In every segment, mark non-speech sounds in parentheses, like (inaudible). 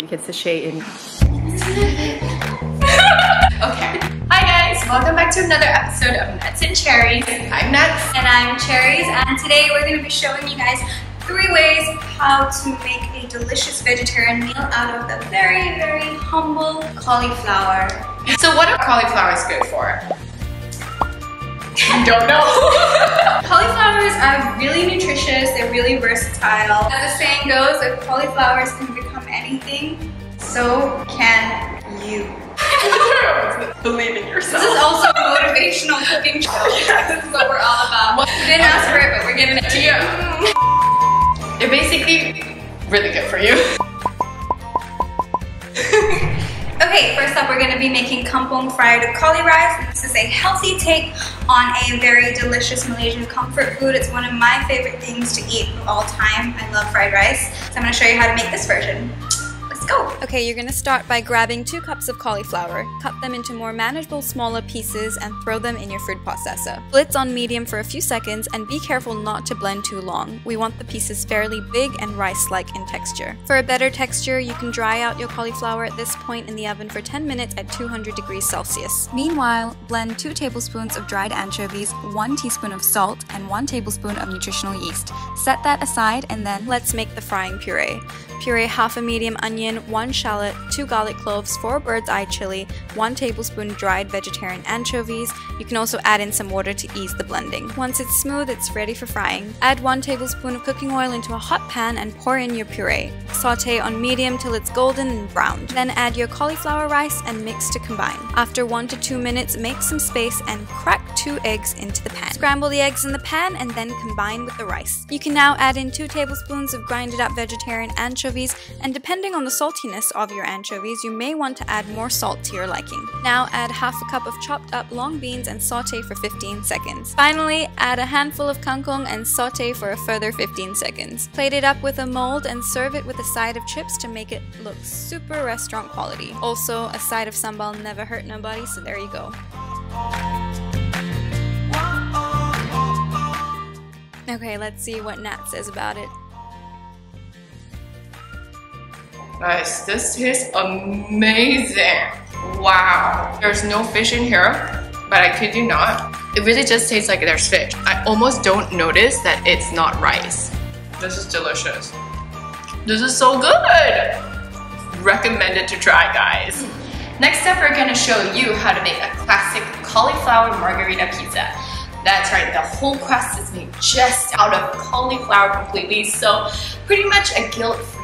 you can sachet in. (laughs) okay. Hi guys, welcome back to another episode of Nuts and Cherries. I'm Nuts. And I'm Cherries, and today we're going to be showing you guys three ways how to make a delicious vegetarian meal out of the very, very humble cauliflower. So what are cauliflowers good for? Don't know. (laughs) cauliflowers are really nutritious, they're really versatile. As the saying goes, if cauliflowers can anything, so can you. (laughs) Believe in yourself. This is also a motivational cooking show. (laughs) this is what we're all about. We didn't ask for it, but we're giving it to you. They're basically really good for you. Okay, first up we're going to be making kampung fried cauli rice. This is a healthy take on a very delicious Malaysian comfort food. It's one of my favorite things to eat of all time. I love fried rice. So I'm going to show you how to make this version. Okay, you're gonna start by grabbing two cups of cauliflower, cut them into more manageable smaller pieces and throw them in your food processor. Blitz on medium for a few seconds and be careful not to blend too long. We want the pieces fairly big and rice-like in texture. For a better texture, you can dry out your cauliflower at this point in the oven for 10 minutes at 200 degrees Celsius. Meanwhile, blend 2 tablespoons of dried anchovies, 1 teaspoon of salt, and 1 tablespoon of nutritional yeast. Set that aside and then let's make the frying puree. Puree half a medium onion, 1 shallot, 2 garlic cloves, 4 bird's eye chili, 1 tablespoon dried vegetarian anchovies. You can also add in some water to ease the blending. Once it's smooth, it's ready for frying. Add 1 tablespoon of cooking oil into a hot pan and pour in your puree. Saute on medium till it's golden and browned. Then add your cauliflower rice and mix to combine. After 1 to 2 minutes, make some space and crack 2 eggs into the pan. Scramble the eggs in the pan and then combine with the rice. You can now add in 2 tablespoons of grinded up vegetarian anchovies anchovies, and depending on the saltiness of your anchovies, you may want to add more salt to your liking. Now add half a cup of chopped up long beans and saute for 15 seconds. Finally, add a handful of kangkong and saute for a further 15 seconds. Plate it up with a mold and serve it with a side of chips to make it look super restaurant quality. Also, a side of sambal never hurt nobody, so there you go. Okay, let's see what Nat says about it. Guys, this tastes amazing. Wow. There's no fish in here, but I kid you not, it really just tastes like there's fish. I almost don't notice that it's not rice. This is delicious. This is so good. Recommended to try, guys. Next up, we're gonna show you how to make a classic cauliflower margherita pizza. That's right, the whole crust is made just out of cauliflower completely, so pretty much a guilt-free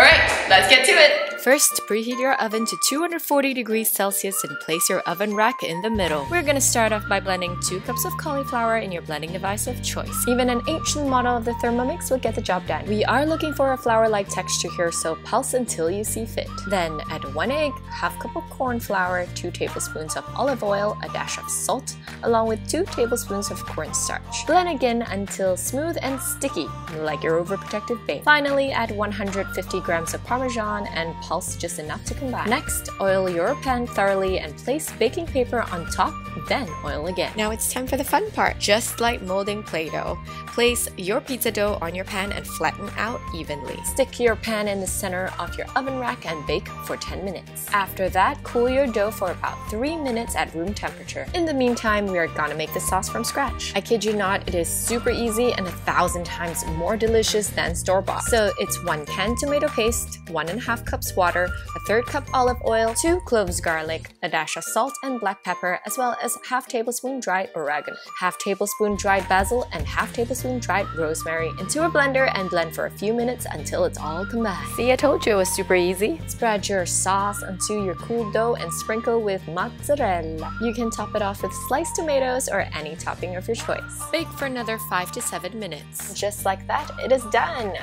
all right, let's get to it. First, preheat your oven to 240 degrees Celsius and place your oven rack in the middle. We're gonna start off by blending 2 cups of cauliflower in your blending device of choice. Even an ancient model of the Thermomix will get the job done. We are looking for a flour-like texture here, so pulse until you see fit. Then add 1 egg, half cup of corn flour, 2 tablespoons of olive oil, a dash of salt, along with 2 tablespoons of cornstarch. Blend again until smooth and sticky, like your overprotective babe. Finally, add 150 grams of parmesan and pulse just enough to combine. Next, oil your pan thoroughly and place baking paper on top, then oil again. Now it's time for the fun part. Just like molding Play-Doh, place your pizza dough on your pan and flatten out evenly. Stick your pan in the center of your oven rack and bake for 10 minutes. After that, cool your dough for about 3 minutes at room temperature. In the meantime, we are gonna make the sauce from scratch. I kid you not, it is super easy and a thousand times more delicious than store-bought. So it's 1 can tomato paste, 1.5 cups water, a third cup olive oil, 2 cloves garlic, a dash of salt and black pepper, as well as half tablespoon dried oregano, half tablespoon dried basil, and half tablespoon dried rosemary into a blender and blend for a few minutes until it's all combined. See, I told you it was super easy. Spread your sauce onto your cool dough and sprinkle with mozzarella. You can top it off with sliced tomatoes or any topping of your choice. Bake for another 5 to 7 minutes. Just like that, it is done!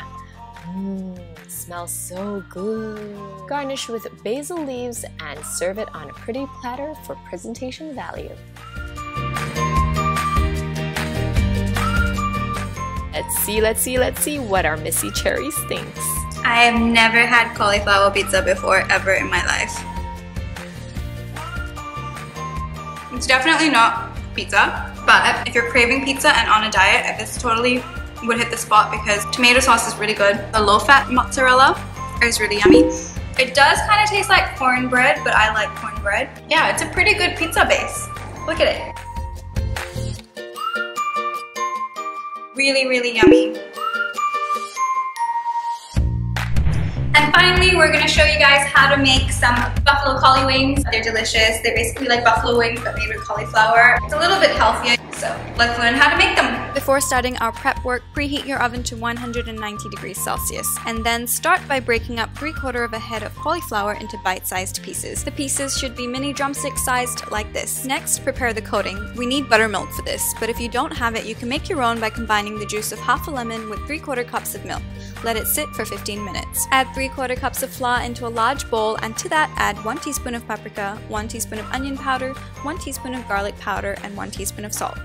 Mmm, smells so good. Garnish with basil leaves and serve it on a pretty platter for presentation value. Let's see, let's see, let's see what our Missy Cherries thinks. I have never had cauliflower pizza before ever in my life. It's definitely not pizza, but if you're craving pizza and on a diet, this totally would hit the spot because tomato sauce is really good. The low-fat mozzarella is really yummy. It does kind of taste like cornbread, but I like cornbread. Yeah, it's a pretty good pizza base. Look at it. Really, really yummy. And finally, we're gonna show you guys how to make some buffalo cauli wings. They're delicious. They're basically like buffalo wings but made with cauliflower. It's a little bit healthier, so let's learn how to make them. Before starting our prep work, preheat your oven to 190 degrees Celsius, and then start by breaking up 3 quarter of a head of cauliflower into bite-sized pieces. The pieces should be mini drumstick sized like this. Next, prepare the coating. We need buttermilk for this, but if you don't have it, you can make your own by combining the juice of half a lemon with 3 quarter cups of milk. Let it sit for 15 minutes. Add 3 quarter cups of flour into a large bowl and to that add 1 teaspoon of paprika, 1 teaspoon of onion powder, 1 teaspoon of garlic powder, and 1 teaspoon of salt.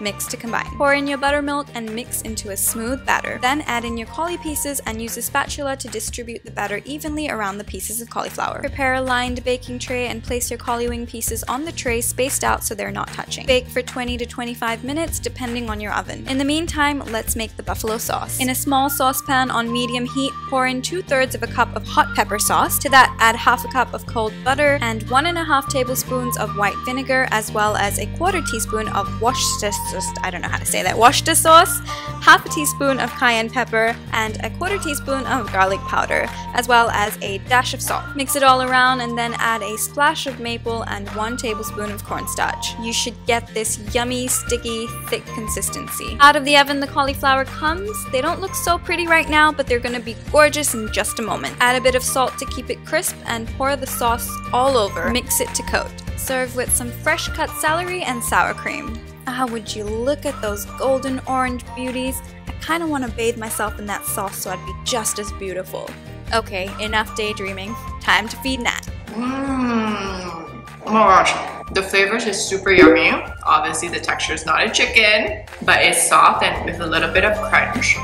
Mix to combine. Pour in your buttermilk and mix into a smooth batter. Then add in your cauli pieces and use a spatula to distribute the batter evenly around the pieces of cauliflower. Prepare a lined baking tray and place your cauli wing pieces on the tray spaced out so they're not touching. Bake for 20 to 25 minutes depending on your oven. In the meantime, let's make the buffalo sauce. In a small saucepan on medium heat, pour in 2 thirds of a cup of hot pepper sauce. To that, add half a cup of cold butter and 1.5 tablespoons of white vinegar as well as a quarter teaspoon of Worcestershire just, I don't know how to say that, Worcester sauce, half a teaspoon of cayenne pepper, and a quarter teaspoon of garlic powder, as well as a dash of salt. Mix it all around and then add a splash of maple and one tablespoon of cornstarch. You should get this yummy, sticky, thick consistency. Out of the oven the cauliflower comes. They don't look so pretty right now, but they're gonna be gorgeous in just a moment. Add a bit of salt to keep it crisp and pour the sauce all over. Mix it to coat. Serve with some fresh cut celery and sour cream. Ah, would you look at those golden orange beauties? I kind of want to bathe myself in that sauce so I'd be just as beautiful. Okay, enough daydreaming. Time to feed Nat. Mmm. Oh my gosh. The flavors is super yummy. Obviously the texture is not a chicken, but it's soft and with a little bit of crunch.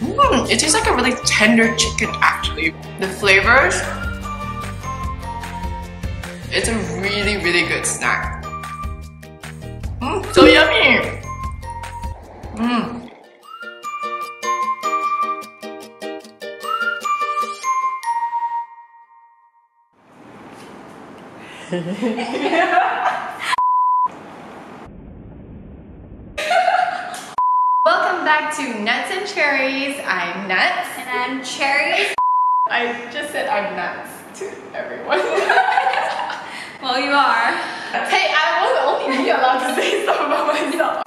Mmm, it tastes like a really tender chicken actually. The flavors, it's a really, really good snack. Mmm, so yummy! Mmm. Welcome back to Nuts and Cherries. I'm Nuts. And I'm Cherry. I just said I'm nuts to everyone. (laughs) Well, you are. Hey, I was only be allowed to say stuff about myself.